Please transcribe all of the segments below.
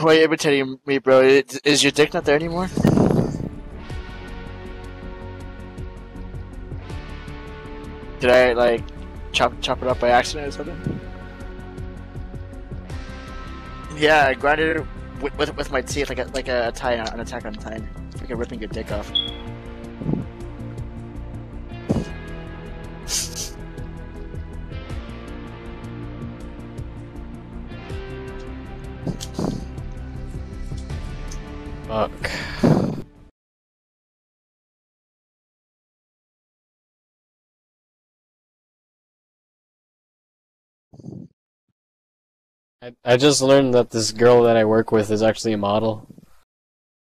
Why are you imitating me, bro? Is, your dick not there anymore? Did I like chop chop it up by accident or something? Yeah, I grinded it with, with, with my teeth like a like a Titan attack on Titan, like a ripping your dick off. Fuck. I, I just learned that this girl that I work with is actually a model.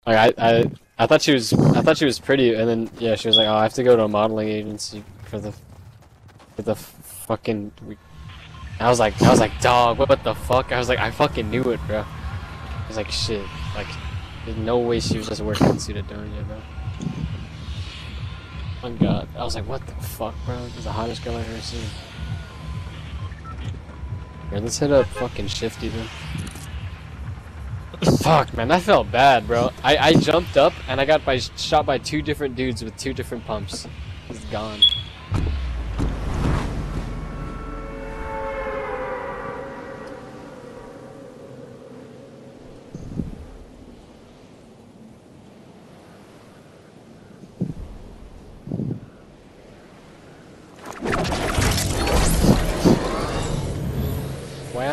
Like I, I I thought she was I thought she was pretty and then yeah she was like oh I have to go to a modeling agency for the for the fucking I was like I was like dog what, the fuck I was like I fucking knew it bro I was like shit like there's no way she was just working in Pseudodonia bro Oh god I was like what the fuck bro this is the hottest girl I've ever seen here, let's hit up fucking Shifty then. Fuck, man, that felt bad, bro. I, I jumped up and I got by shot by two different dudes with two different pumps. He's gone.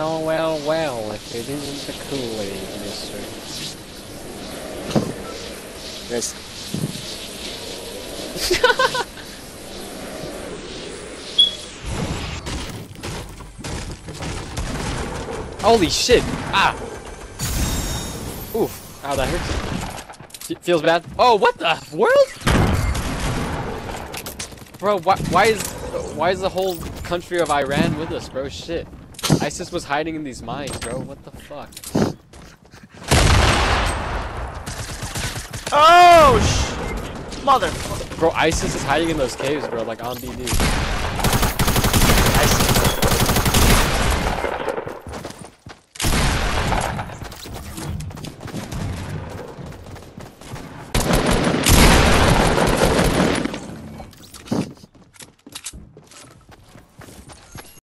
Well, well, well, if it isn't the Kool-Aid, mister. Yes. Holy shit! Ah! Oof. Ow, that hurts. Fe- feels bad. Oh, what the world? Bro, why, why is why is the whole country of Iran with us, bro? Shit. ISIS was hiding in these mines, bro. What the fuck? Oh sh! Mother. Bro, ISIS is hiding in those caves, bro, like on BD.